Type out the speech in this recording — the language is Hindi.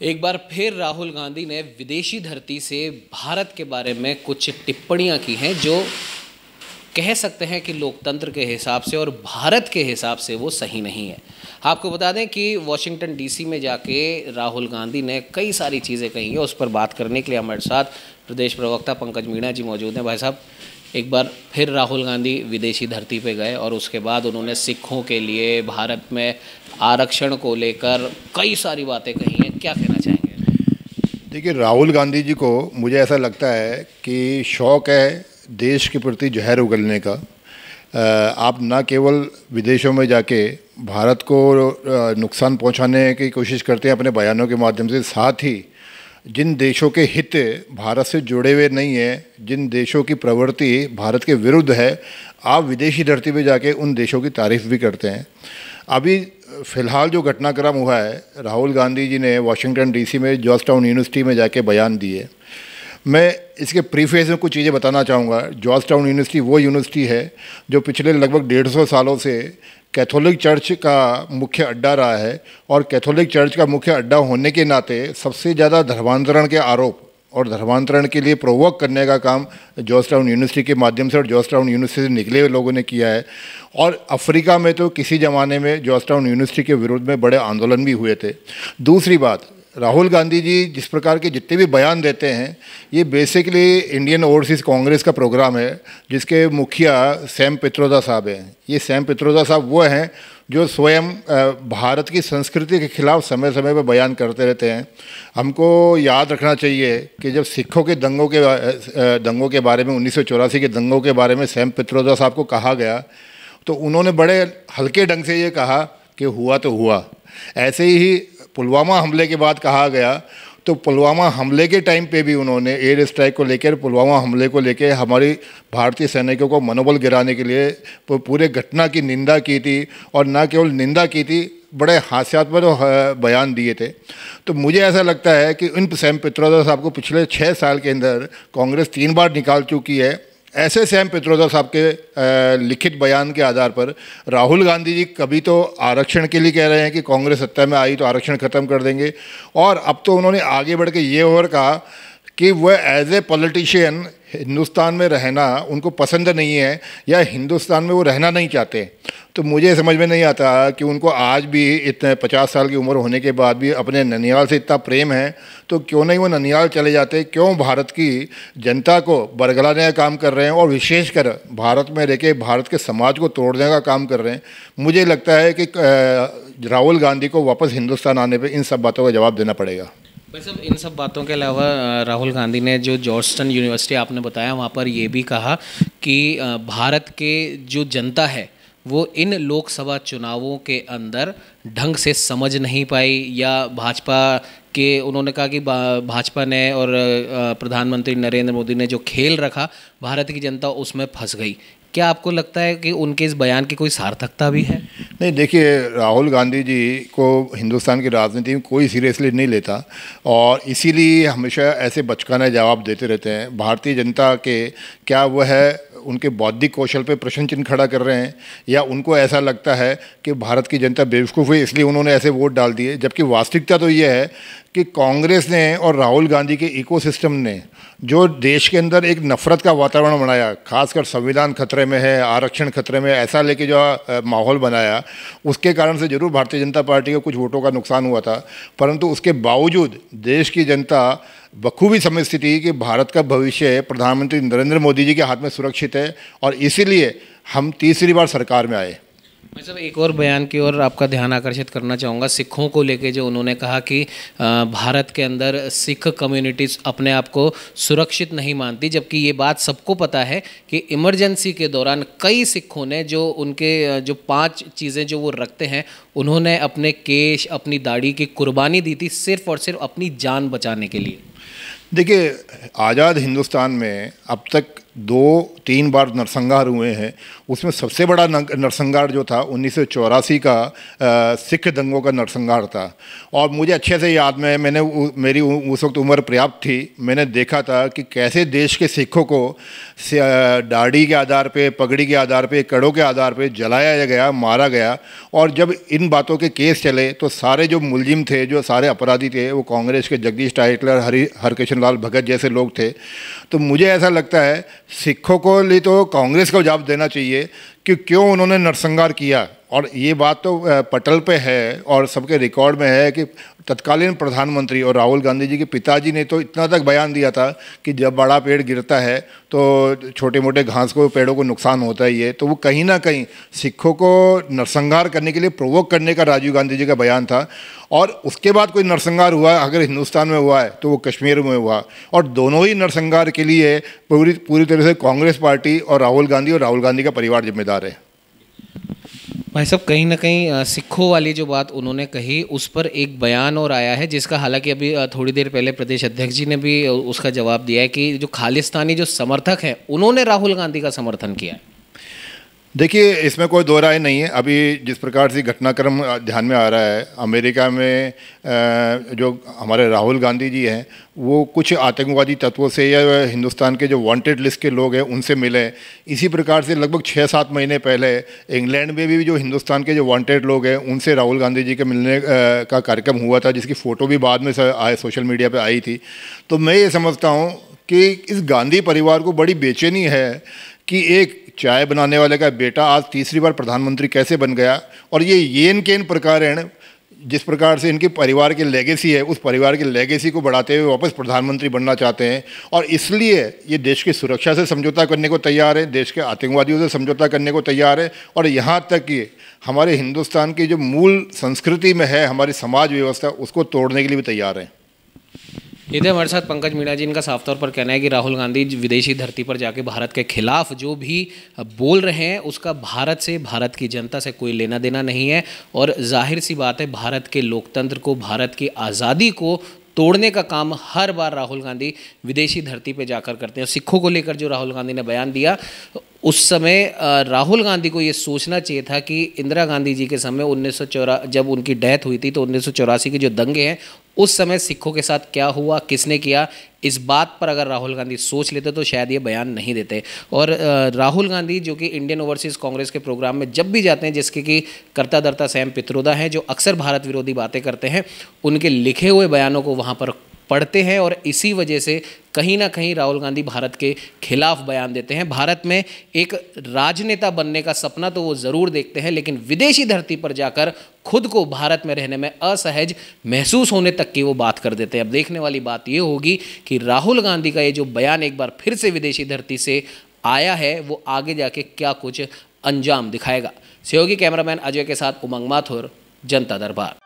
एक बार फिर राहुल गांधी ने विदेशी धरती से भारत के बारे में कुछ टिप्पणियाँ की हैं जो कह सकते हैं कि लोकतंत्र के हिसाब से और भारत के हिसाब से वो सही नहीं है। आपको बता दें कि वॉशिंगटन डीसी में जाके राहुल गांधी ने कई सारी चीज़ें कही हैं। उस पर बात करने के लिए हमारे साथ प्रदेश प्रवक्ता पंकज मीणा जी मौजूद हैं। भाई साहब एक बार फिर राहुल गांधी विदेशी धरती पे गए और उसके बाद उन्होंने सिखों के लिए, भारत में आरक्षण को लेकर कई सारी बातें कही हैं। क्या कहना चाहेंगे? देखिए, राहुल गांधी जी को मुझे ऐसा लगता है कि शौक़ है देश के प्रति जहर उगलने का। आप ना केवल विदेशों में जाके भारत को नुकसान पहुँचाने की कोशिश करते हैं, अपने बयानों के माध्यम से, साथ ही जिन देशों के हित भारत से जुड़े हुए नहीं हैं, जिन देशों की प्रवृत्ति भारत के विरुद्ध है, आप विदेशी धरती पे जाके उन देशों की तारीफ़ भी करते हैं। अभी फ़िलहाल जो घटनाक्रम हुआ है, राहुल गांधी जी ने वाशिंगटन डीसी में जॉर्ज टाउन यूनिवर्सिटी में जाके बयान दिए। मैं इसके प्रीफेस में कुछ चीज़ें बताना चाहूँगा। जॉर्ज टाउन यूनिवर्सिटी वो यूनिवर्सिटी है, जो पिछले लगभग डेढ़ सौ सालों से कैथोलिक चर्च का मुख्य अड्डा रहा है और कैथोलिक चर्च का मुख्य अड्डा होने के नाते सबसे ज़्यादा धर्मांतरण के आरोप और धर्मांतरण के लिए प्रोवोक करने का काम जॉर्ज टाउन यूनिवर्सिटी के माध्यम से और जॉर्ज टाउन यूनिवर्सिटी से निकले हुए लोगों ने किया है। और अफ्रीका में तो किसी ज़माने में जॉर्ज टाउन यूनिवर्सिटी के विरोध में बड़े आंदोलन भी हुए थे। दूसरी बात राहुल गांधी जी जिस प्रकार के जितने भी बयान देते हैं, ये बेसिकली इंडियन ओवरसीज़ कांग्रेस का प्रोग्राम है, जिसके मुखिया सैम पित्रोदा साहब हैं। ये सैम पित्रोदा साहब वो हैं जो स्वयं भारत की संस्कृति के खिलाफ समय समय पर बयान करते रहते हैं। हमको याद रखना चाहिए कि जब सिखों के दंगों के दंगों के बारे में, उन्नीस सौ चौरासी के दंगों के बारे में सैम पित्रोदा साहब को कहा गया तो उन्होंने बड़े हल्के ढंग से ये कहा कि हुआ तो हुआ। ऐसे ही पुलवामा हमले के बाद कहा गया तो पुलवामा हमले के टाइम पे भी उन्होंने एयर स्ट्राइक को लेकर, पुलवामा हमले को लेकर हमारी भारतीय सैनिकों को मनोबल गिराने के लिए पूरे घटना की निंदा की थी और न केवल निंदा की थी, बड़े हास्यात्मक बयान दिए थे। तो मुझे ऐसा लगता है कि इन सैम पित्रोदा साहब को पिछले छः साल के अंदर कांग्रेस तीन बार निकाल चुकी है। ऐसे सैम पित्रोदा साहब के लिखित बयान के आधार पर राहुल गांधी जी कभी तो आरक्षण के लिए कह रहे हैं कि कांग्रेस सत्ता में आई तो आरक्षण ख़त्म कर देंगे। और अब तो उन्होंने आगे बढ़ के ये और कहा कि वह एज ए पॉलिटिशियन हिंदुस्तान में रहना उनको पसंद नहीं है या हिंदुस्तान में वो रहना नहीं चाहते तो मुझे समझ में नहीं आता कि उनको आज भी इतने पचास साल की उम्र होने के बाद भी अपने ननियाल से इतना प्रेम है तो क्यों नहीं वो ननियाल चले जाते? क्यों भारत की जनता को बरगलाने का काम कर रहे हैं और विशेषकर भारत में रह के भारत के समाज को तोड़ने का काम कर रहे हैं? मुझे लगता है कि राहुल गांधी को वापस हिंदुस्तान आने पर इन सब बातों का जवाब देना पड़ेगा। साहब, इन सब बातों के अलावा राहुल गांधी ने जो जॉर्जटन यूनिवर्सिटी आपने बताया, वहाँ पर ये भी कहा कि भारत के जो जनता है, वो इन लोकसभा चुनावों के अंदर ढंग से समझ नहीं पाई या भाजपा के, उन्होंने कहा कि भाजपा ने और प्रधानमंत्री नरेंद्र मोदी ने जो खेल रखा, भारत की जनता उसमें फंस गई। क्या आपको लगता है कि उनके इस बयान की कोई सार्थकता भी है? नहीं, देखिए, राहुल गांधी जी को हिंदुस्तान की राजनीति में कोई सीरियसली नहीं लेता और इसीलिए हमेशा ऐसे बचकाना जवाब देते रहते हैं। भारतीय जनता के क्या वह उनके बौद्धिक कौशल पे प्रश्न चिन्ह खड़ा कर रहे हैं या उनको ऐसा लगता है कि भारत की जनता बेवकूफ़ हुई इसलिए उन्होंने ऐसे वोट डाल दिए? जबकि वास्तविकता तो ये है कि कांग्रेस ने और राहुल गांधी के इकोसिस्टम ने, जो देश के अंदर एक नफ़रत का वातावरण बनाया, खासकर संविधान खतरे में है, आरक्षण खतरे में, ऐसा लेके जो माहौल बनाया, उसके कारण से ज़रूर भारतीय जनता पार्टी को कुछ वोटों का नुकसान हुआ था। परंतु उसके बावजूद देश की जनता बखूबी समझती थी कि भारत का भविष्य प्रधानमंत्री नरेंद्र मोदी जी के हाथ में सुरक्षित है और इसीलिए हम तीसरी बार सरकार में आए। मैं सब एक और बयान की ओर आपका ध्यान आकर्षित करना चाहूँगा, सिखों को लेके जो उन्होंने कहा कि भारत के अंदर सिख कम्युनिटीज़ अपने आप को सुरक्षित नहीं मानती, जबकि ये बात सबको पता है कि इमरजेंसी के दौरान कई सिखों ने जो उनके जो पाँच चीज़ें जो वो रखते हैं, उन्होंने अपने केश, अपनी दाढ़ी की कुर्बानी दी थी सिर्फ़ और सिर्फ़ अपनी जान बचाने के लिए। देखिए, आज़ाद हिंदुस्तान में अब तक दो, तीन बार नरसंहार हुए हैं। उसमें सबसे बड़ा नरसंहार जो था उन्नीस सौ चौरासी का आ, सिख दंगों का नरसंहार था। और मुझे अच्छे से याद में मैंने उ, मेरी उस वक्त उम्र पर्याप्त थी मैंने देखा था कि कैसे देश के सिखों को दाढ़ी के आधार पे पगड़ी के आधार पे कड़ों के आधार पे जलाया गया मारा गया। और जब इन बातों के केस चले तो सारे जो मुलजिम थे जो सारे अपराधी थे वो कांग्रेस के जगदीश टाइटलर हरि हरकिशन लाल भगत जैसे लोग थे। तो मुझे ऐसा लगता है सिखों को लिए तो कांग्रेस को जवाब देना चाहिए। कि क्यों उन्होंने नरसंहार किया? और ये बात तो पटल पे है और सबके रिकॉर्ड में है कि तत्कालीन प्रधानमंत्री और राहुल गांधी जी के पिताजी ने तो इतना तक बयान दिया था कि जब बड़ा पेड़ गिरता है तो छोटे मोटे घास को, पेड़ों को नुकसान होता ही है। तो वो कहीं ना कहीं सिखों को नरसंहार करने के लिए प्रोवोक करने का राजीव गांधी जी का बयान था। और उसके बाद कोई नरसंहार हुआ, अगर हिंदुस्तान में हुआ है तो वो कश्मीर में हुआ। और दोनों ही नरसंहार के लिए पूरी पूरी तरह से कांग्रेस पार्टी और राहुल गांधी और राहुल गांधी का परिवार जिम्मेदार है। भाई साहब, कहीं ना कहीं सिखों वाली जो बात उन्होंने कही, उस पर एक बयान और आया है, जिसका हालाँकि अभी थोड़ी देर पहले प्रदेश अध्यक्ष जी ने भी उसका जवाब दिया है कि जो खालिस्तानी जो समर्थक हैं, उन्होंने राहुल गांधी का समर्थन किया है। देखिए, इसमें कोई दो राय नहीं है। अभी जिस प्रकार से घटनाक्रम ध्यान में आ रहा है, अमेरिका में जो हमारे राहुल गांधी जी हैं, वो कुछ आतंकवादी तत्वों से या हिंदुस्तान के जो वांटेड लिस्ट के लोग हैं, उनसे मिले। इसी प्रकार से लगभग छः सात महीने पहले इंग्लैंड में भी जो हिंदुस्तान के जो वांटेड लोग हैं, उनसे राहुल गांधी जी के मिलने का कार्यक्रम हुआ था, जिसकी फ़ोटो भी बाद में आए सोशल मीडिया पर आई थी। तो मैं ये समझता हूँ कि इस गांधी परिवार को बड़ी बेचैनी है कि एक चाय बनाने वाले का बेटा आज तीसरी बार प्रधानमंत्री कैसे बन गया? और ये येन केन प्रकार हैं, जिस प्रकार से इनके परिवार की लेगेसी है, उस परिवार की लेगेसी को बढ़ाते हुए वापस प्रधानमंत्री बनना चाहते हैं। और इसलिए ये देश की सुरक्षा से समझौता करने को तैयार है, देश के आतंकवादियों से समझौता करने को तैयार है। और यहाँ तक कि हमारे हिंदुस्तान की जो मूल संस्कृति में है, हमारी समाज व्यवस्था, उसको तोड़ने के लिए भी तैयार है। इधर हमारे साथ पंकज मीणा जी, इनका साफ़ तौर पर कहना है कि राहुल गांधी विदेशी धरती पर जाके भारत के खिलाफ जो भी बोल रहे हैं, उसका भारत से भारत की जनता से कोई लेना देना नहीं है। और ज़ाहिर सी बात है, भारत के लोकतंत्र को, भारत की आज़ादी को तोड़ने का काम हर बार राहुल गांधी विदेशी धरती पर जाकर करते हैं। सिखों को लेकर जो राहुल गांधी ने बयान दिया, उस समय राहुल गांधी को ये सोचना चाहिए था कि इंदिरा गांधी जी के समय उन्नीस जब उनकी डेथ हुई थी तो उन्नीस सौ चौरासी के जो दंगे हैं उस समय सिखों के साथ क्या हुआ, किसने किया? इस बात पर अगर राहुल गांधी सोच लेते तो शायद ये बयान नहीं देते। और राहुल गांधी जो कि इंडियन ओवरसीज़ कांग्रेस के प्रोग्राम में जब भी जाते हैं, जिसके कि कर्ता दर्ता सैम पित्रोदा हैं, जो अक्सर भारत विरोधी बातें करते हैं, उनके लिखे हुए बयानों को वहाँ पर पढ़ते हैं और इसी वजह से कहीं ना कहीं राहुल गांधी भारत के खिलाफ बयान देते हैं। भारत में एक राजनेता बनने का सपना तो वो ज़रूर देखते हैं, लेकिन विदेशी धरती पर जाकर खुद को भारत में रहने में असहज महसूस होने तक की वो बात कर देते हैं। अब देखने वाली बात ये होगी कि राहुल गांधी का ये जो बयान एक बार फिर से विदेशी धरती से आया है, वो आगे जाके क्या कुछ अंजाम दिखाएगा। सहयोगी कैमरामैन अजय के साथ उमंग माथुर, जनता दरबार।